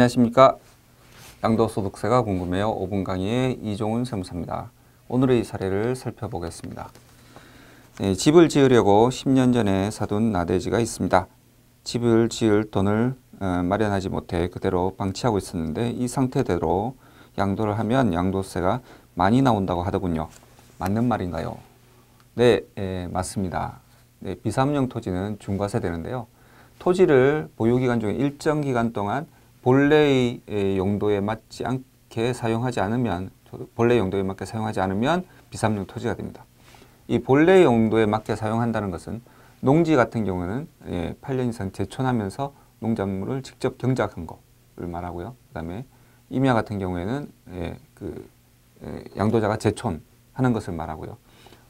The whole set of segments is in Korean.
안녕하십니까. 양도소득세가 궁금해요. 5분 강의의 이종훈 세무사입니다. 오늘의 사례를 살펴보겠습니다. 네, 집을 지으려고 10년 전에 사둔 나대지가 있습니다. 집을 지을 돈을 어, 마련하지 못해 그대로 방치하고 있었는데 이 상태대로 양도를 하면 양도세가 많이 나온다고 하더군요. 맞는 말인가요? 네, 예, 맞습니다. 네, 비삼용 토지는 중과세 되는데요. 토지를 보유기간 중에 일정 기간 동안 본래의 용도에 맞지 않게 사용하지 않으면 본래 용도에 맞게 사용하지 않으면 비삼용 토지가 됩니다. 이 본래 용도에 맞게 사용한다는 것은 농지 같은 경우는 예, 8년 이상 제촌하면서 농작물을 직접 경작한 것을 말하고요. 그 다음에 임야 같은 경우에는 예, 그 예, 양도자가 제촌하는 것을 말하고요.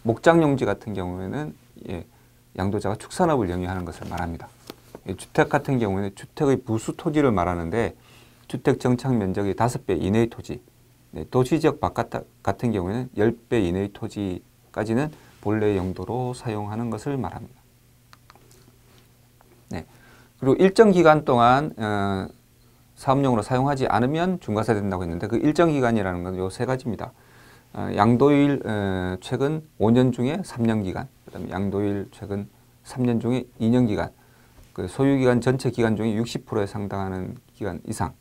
목장용지 같은 경우에는 예, 양도자가 축산업을 영위하는 것을 말합니다. 주택 같은 경우에는 주택의 부수 토지를 말하는데 주택 정착 면적이 다섯 배 이내의 토지, 네, 도시 지역 바깥 같은 경우에는 열 배 이내의 토지까지는 본래 용도로 사용하는 것을 말합니다. 네. 그리고 일정 기간 동안 어, 사업용으로 사용하지 않으면 중과세 된다고 했는데 그 일정 기간이라는 건 요 세 가지입니다. 어, 양도일 어, 최근 5년 중에 3년 기간, 그다음에 양도일 최근 3년 중에 2년 기간, 그 소유 기간 전체 기간 중에 60%에 상당하는 기간 이상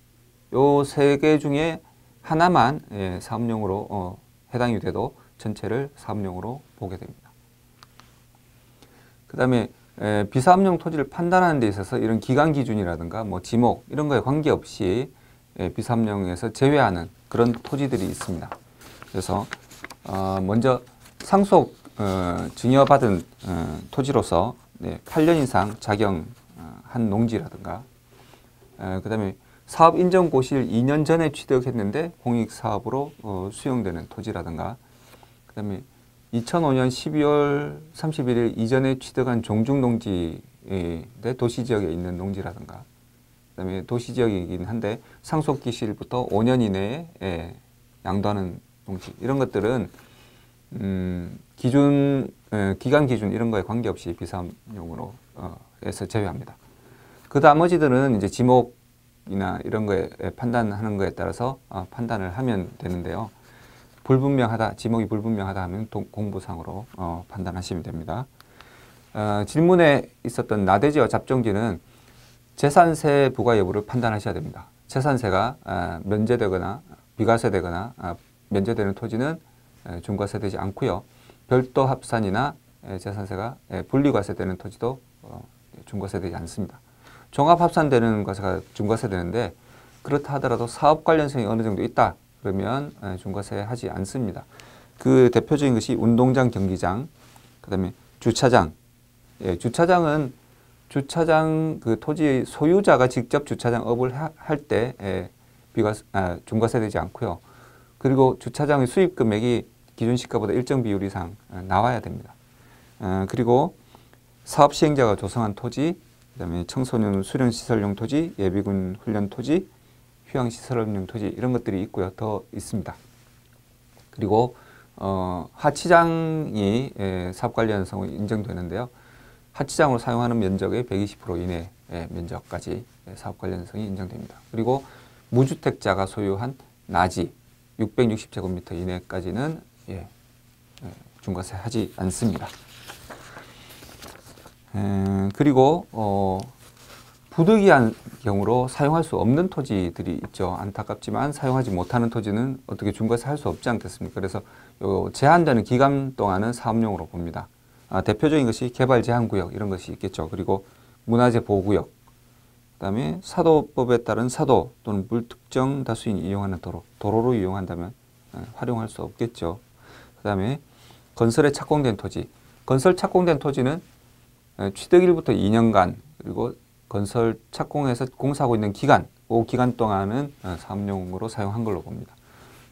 요 세 개 중에 하나만 예, 사업용으로 어, 해당이 돼도 전체를 사업용으로 보게 됩니다. 그 다음에 비사업용 토지를 판단하는 데 있어서 이런 기간 기준이라든가 뭐 지목 이런 거에 관계없이 예, 비사업용에서 제외하는 그런 토지들이 있습니다. 그래서 어, 먼저 상속 어, 증여받은 어, 토지로서 네, 8년 이상 작용 한 농지라든가 그 다음에 사업 인정 고시를 2년 전에 취득했는데 공익 사업으로 어, 수용되는 토지라든가 그 다음에 2005년 12월 31일 이전에 취득한 종중 농지의 도시 지역에 있는 농지라든가 그다음에 도시 지역이긴 한데 상속 기실부터 5년 이내에 예, 양도하는 농지 이런 것들은 음, 기준 에, 기간 기준 이런 거에 관계없이 비상용으로 어, 에서 제외합니다. 그 나머지들은 이제 지목이나 이런 거에 판단하는 거에 따라서 어, 판단을 하면 되는데요. 불분명하다, 지목이 불분명하다 하면 동, 공부상으로 어, 판단하시면 됩니다. 어, 질문에 있었던 나대지와 잡종지는 재산세 부과 여부를 판단하셔야 됩니다. 재산세가 어, 면제되거나 비과세되거나 어, 면제되는 토지는 중과세되지 않고요. 별도 합산이나 재산세가 분리과세되는 토지도 어, 중과세되지 않습니다. 종합 합산되는 것가 중과세 되는데 그렇다 하더라도 사업 관련성이 어느 정도 있다 그러면 예, 중과세 하지 않습니다. 그 대표적인 것이 운동장, 경기장, 그 다음에 주차장. 예, 주차장은 주차장 그 토지 소유자가 직접 주차장 업을 할때 예, 비과 아, 중과세 되지 않고요. 그리고 주차장의 수입 금액이 기준 시가보다 일정 비율 이상 어, 나와야 됩니다. 어, 그리고 사업 시행자가 조성한 토지, 그다음에 청소년 수련 시설용 토지, 예비군 훈련 토지, 휴양 시설용 토지 이런 것들이 있고요. 더 있습니다. 그리고 어, 하치장이 예, 사업 관련성으로 인정되는데요. 하치장으로 사용하는 면적의 120% 이내 의 면적까지 사업 관련성이 인정됩니다. 그리고 무주택자가 소유한 나지 660제곱미터 이내까지는 예, 예, 중과세 하지 않습니다. 에, 그리고 어, 부득이한 경우로 사용할 수 없는 토지들이 있죠. 안타깝지만 사용하지 못하는 토지는 어떻게 중과세 할 수 없지 않겠습니까? 그래서 요 제한되는 기간 동안은 사업용으로 봅니다. 아, 대표적인 것이 개발 제한구역 이런 것이 있겠죠. 그리고 문화재 보호구역, 그다음에 사도법에 따른 사도 또는 물특정 다수인이 이용하는 도로, 도로로 이용한다면 에, 활용할 수 없겠죠. 그다음에 건설에 착공된 토지, 건설 착공된 토지는 예, 취득일부터 2년간 그리고 건설 착공해서 공사하고 있는 기간, 그 기간 동안은 어, 사업용으로 사용한 걸로 봅니다.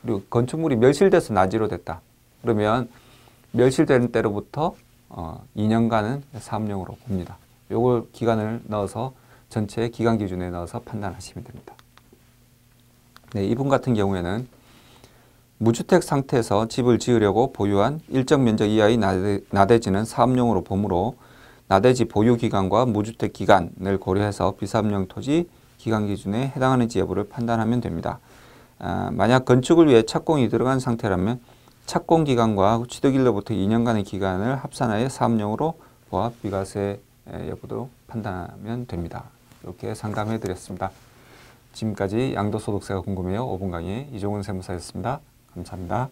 그리고 건축물이 멸실돼서 나지로 됐다. 그러면 멸실된 때로부터 2년간은 어, 사업용으로 봅니다. 요걸 기간을 넣어서 전체 기간 기준에 넣어서 판단하시면 됩니다. 네, 이분 같은 경우에는 무주택 상태에서 집을 지으려고 보유한 일정 면적 이하의 나대, 나대지는 사업용으로 보므로 나대지 보유 기간과 무주택 기간을 고려해서 비사업용 토지 기간 기준에 해당하는지 여부를 판단하면 됩니다. 아, 만약 건축을 위해 착공이 들어간 상태라면 착공 기간과 취득일로부터 2년간의 기간을 합산하여 사업용으로 보합 비과세 여부도 판단하면 됩니다. 이렇게 상담해 드렸습니다. 지금까지 양도소득세가 궁금해요. 5분 강의 이종훈 세무사였습니다. 감사합니다.